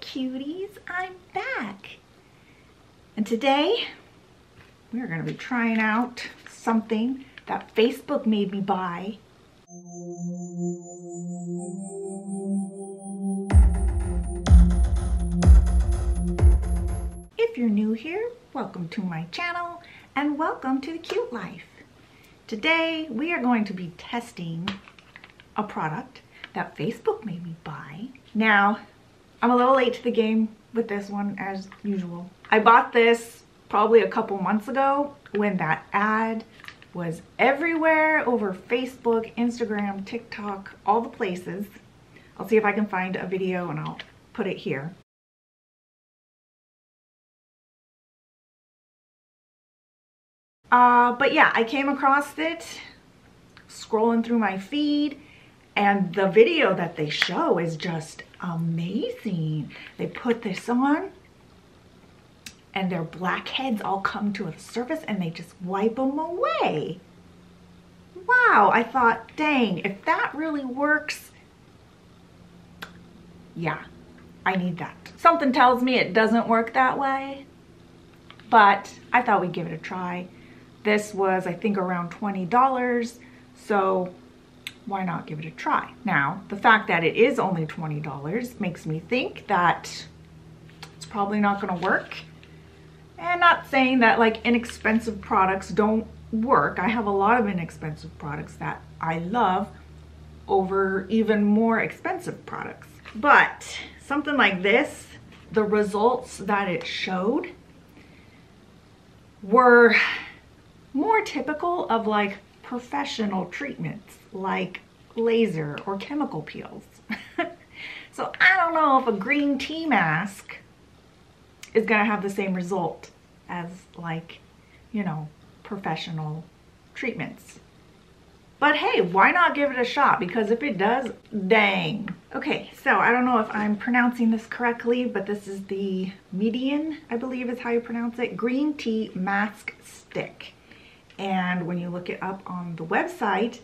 cuties, I'm back. And today we're gonna be trying out something that Facebook made me buy. If you're new here, welcome to my channel and welcome to the Cute Life. Today we are going to be testing a product that Facebook made me buy. Now, I'm a little late to the game with this one as usual. I bought this probably a couple months ago when that ad was everywhere over Facebook, Instagram, TikTok, all the places. I'll see if I can find a video and I'll put it here. Uh, but yeah, I came across it scrolling through my feed and the video that they show is just amazing. They put this on and their blackheads all come to the surface and they just wipe them away. Wow, I thought, dang, if that really works, yeah, I need that. Something tells me it doesn't work that way, but I thought we'd give it a try. This was, I think, around $20, so why not give it a try? Now, the fact that it is only $20 makes me think that it's probably not gonna work. And not saying that like inexpensive products don't work. I have a lot of inexpensive products that I love over even more expensive products. But something like this, the results that it showed were more typical of like professional treatments like laser or chemical peels. so I don't know if a green tea mask is gonna have the same result as like, you know, professional treatments. But hey, why not give it a shot? Because if it does, dang. Okay, so I don't know if I'm pronouncing this correctly, but this is the Median, I believe is how you pronounce it, Green Tea Mask Stick. And when you look it up on the website,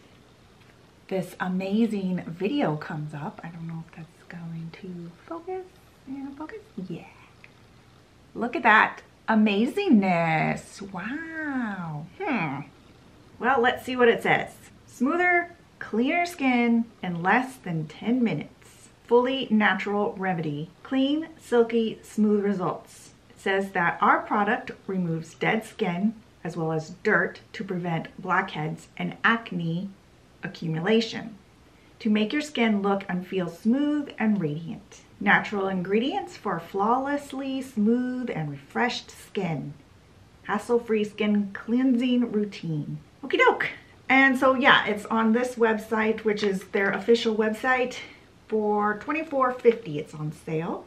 this amazing video comes up. I don't know if that's going to focus. Yeah, focus? Yeah. Look at that amazingness. Wow. Hmm. Well, let's see what it says. Smoother, cleaner skin in less than 10 minutes. Fully natural remedy. Clean, silky, smooth results. It says that our product removes dead skin as well as dirt to prevent blackheads and acne accumulation. To make your skin look and feel smooth and radiant. Natural ingredients for flawlessly smooth and refreshed skin. Hassle-free skin cleansing routine. Okie doke. And so yeah, it's on this website, which is their official website for $24.50. It's on sale,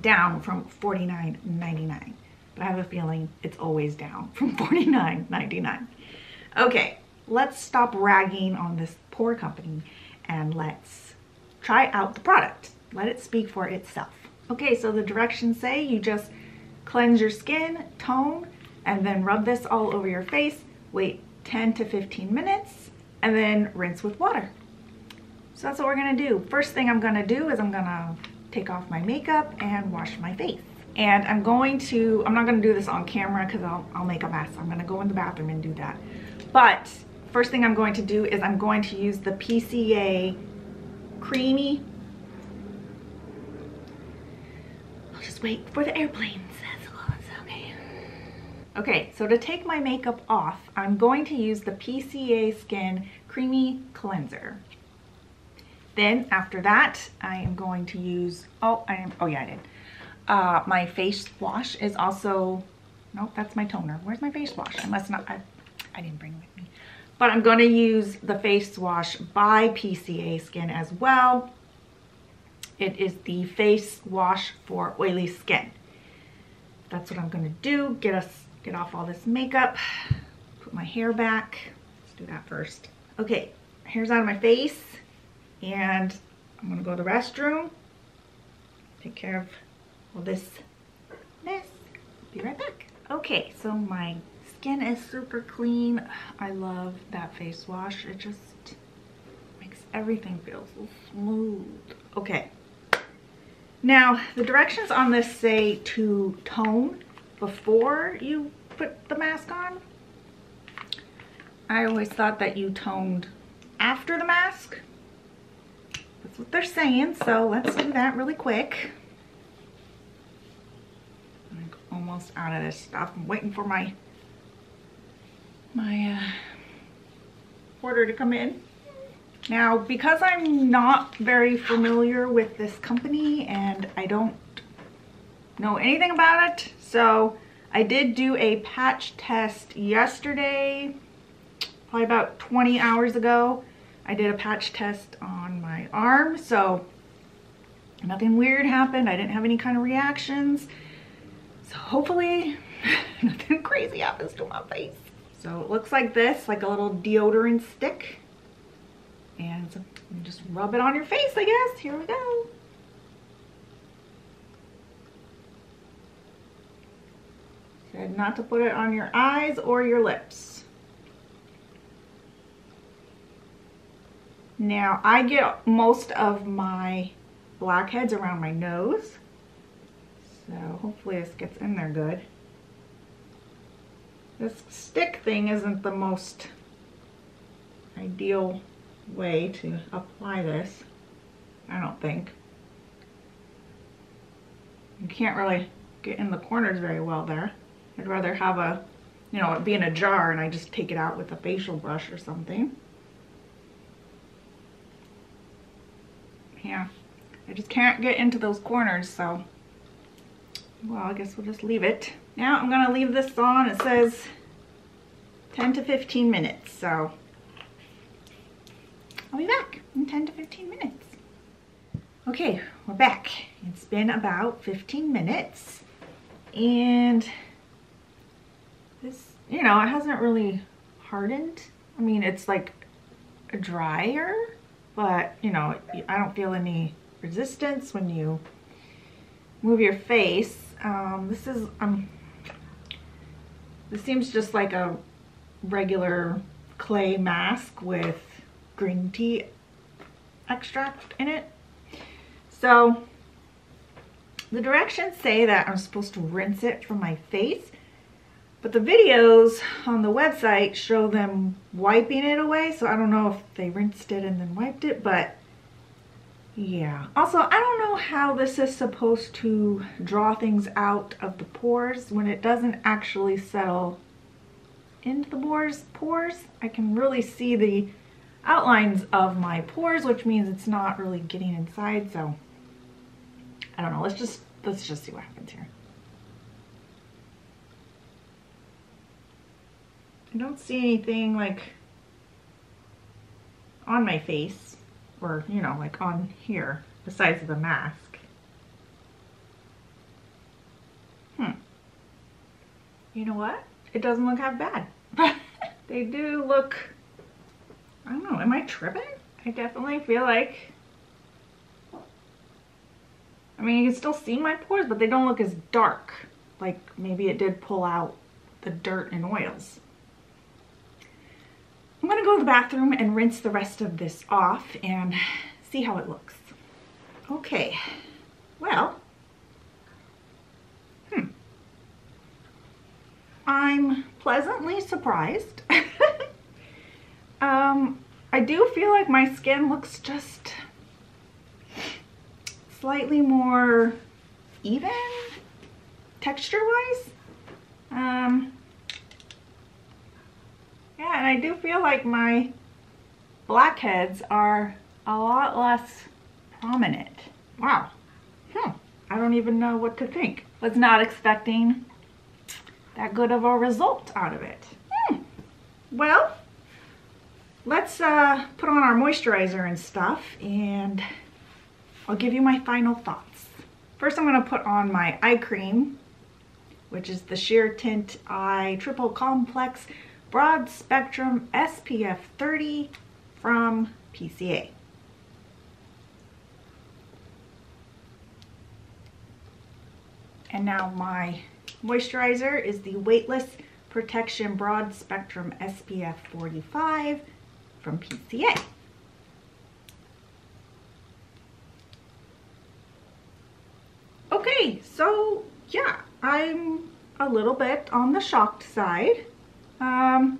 down from $49.99 but I have a feeling it's always down from $49.99. Okay, let's stop ragging on this poor company and let's try out the product. Let it speak for itself. Okay, so the directions say you just cleanse your skin, tone, and then rub this all over your face, wait 10 to 15 minutes, and then rinse with water. So that's what we're gonna do. First thing I'm gonna do is I'm gonna take off my makeup and wash my face. And I'm going to, I'm not gonna do this on camera because I'll, I'll make a mess. I'm gonna go in the bathroom and do that. But first thing I'm going to do is I'm going to use the PCA Creamy. I'll just wait for the airplanes. Okay. Okay, so to take my makeup off, I'm going to use the PCA Skin Creamy Cleanser. Then after that, I am going to use, oh, I am, oh yeah, I did. Uh, my face wash is also, nope, that's my toner. Where's my face wash? Must not, I, I didn't bring it with me. But I'm going to use the face wash by PCA Skin as well. It is the face wash for oily skin. That's what I'm going to do. Get us, get off all this makeup. Put my hair back. Let's do that first. Okay, hair's out of my face. And I'm to go to the restroom. Take care of well this mess. Be right back. Okay, so my skin is super clean. I love that face wash. It just makes everything feel so smooth. Okay, Now, the directions on this say to tone before you put the mask on. I always thought that you toned after the mask. That's what they're saying, so let's do that really quick. I'm almost out of this stuff. I'm waiting for my my uh, order to come in. Now, because I'm not very familiar with this company and I don't know anything about it, so I did do a patch test yesterday, probably about 20 hours ago. I did a patch test on my arm, so nothing weird happened. I didn't have any kind of reactions. So hopefully nothing crazy happens to my face. So it looks like this, like a little deodorant stick. And so just rub it on your face, I guess. Here we go. Said not to put it on your eyes or your lips. Now, I get most of my blackheads around my nose. So hopefully this gets in there good. This stick thing isn't the most ideal way to apply this, I don't think. You can't really get in the corners very well there. I'd rather have a, you know, it be in a jar and I just take it out with a facial brush or something. Yeah, I just can't get into those corners, so, well, I guess we'll just leave it. Now I'm gonna leave this on. It says 10 to 15 minutes, so I'll be back in 10 to 15 minutes. Okay, we're back. It's been about 15 minutes and this, you know, it hasn't really hardened. I mean, it's like a drier, but you know, I don't feel any resistance when you move your face. Um, this is, um, this seems just like a regular clay mask with green tea extract in it. So the directions say that I'm supposed to rinse it from my face, but the videos on the website show them wiping it away. So I don't know if they rinsed it and then wiped it, but yeah. Also, I don't know how this is supposed to draw things out of the pores when it doesn't actually settle into the pores. pores. I can really see the outlines of my pores, which means it's not really getting inside. So I don't know. Let's just, let's just see what happens here. I don't see anything like on my face or, you know, like on here the size of the mask. Hmm. You know what? It doesn't look half bad. they do look, I don't know, am I tripping? I definitely feel like, I mean, you can still see my pores, but they don't look as dark. Like maybe it did pull out the dirt and oils. I'm gonna go to the bathroom and rinse the rest of this off and see how it looks. Okay, well, hmm. I'm pleasantly surprised. um, I do feel like my skin looks just slightly more even texture-wise. Um, yeah, and I do feel like my blackheads are a lot less prominent. Wow. Hmm. I don't even know what to think. Was not expecting that good of a result out of it. Hmm. Well, let's uh, put on our moisturizer and stuff and I'll give you my final thoughts. First, I'm gonna put on my eye cream, which is the Sheer Tint Eye Triple Complex Broad Spectrum SPF 30 from PCA. And now my moisturizer is the Weightless Protection Broad Spectrum SPF 45 from PCA. Okay, so yeah, I'm a little bit on the shocked side. Um,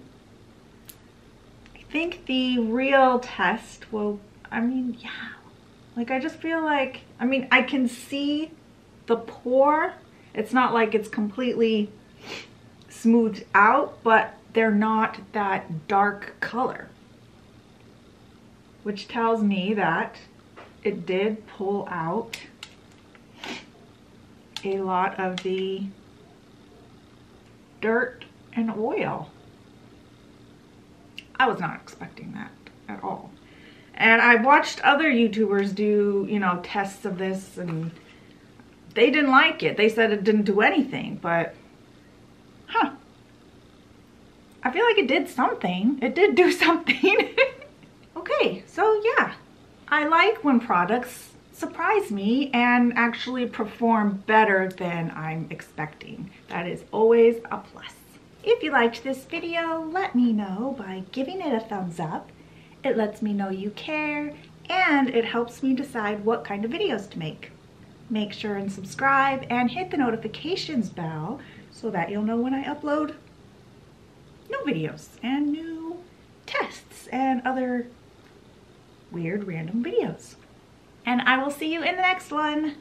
I think the real test will, I mean, yeah, like I just feel like, I mean, I can see the pore. It's not like it's completely smoothed out, but they're not that dark color. Which tells me that it did pull out a lot of the dirt and oil. I was not expecting that at all. And I watched other YouTubers do, you know, tests of this and they didn't like it. They said it didn't do anything, but huh. I feel like it did something. It did do something. okay, so yeah. I like when products surprise me and actually perform better than I'm expecting. That is always a plus. If you liked this video, let me know by giving it a thumbs up. It lets me know you care and it helps me decide what kind of videos to make. Make sure and subscribe and hit the notifications bell so that you'll know when I upload new videos and new tests and other weird random videos. And I will see you in the next one.